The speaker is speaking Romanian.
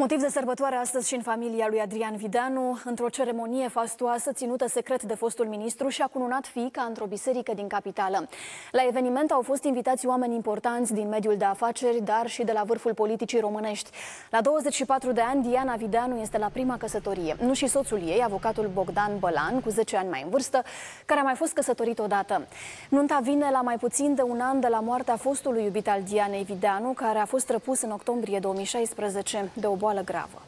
Motiv de sărbătoare astăzi și în familia lui Adrian Videanu, într-o ceremonie fastuoasă ținută secret de fostul ministru și a cununat fiica într-o biserică din capitală. La eveniment au fost invitați oameni importanți din mediul de afaceri, dar și de la vârful politicii românești. La 24 de ani, Diana Videanu este la prima căsătorie. Nu și soțul ei, avocatul Bogdan Bălan, cu 10 ani mai în vârstă, care a mai fost căsătorit odată. Nunta vine la mai puțin de un an de la moartea fostului iubit al Dianei Videanu, care a fost răpus în octombrie 2016 de o boală gravă.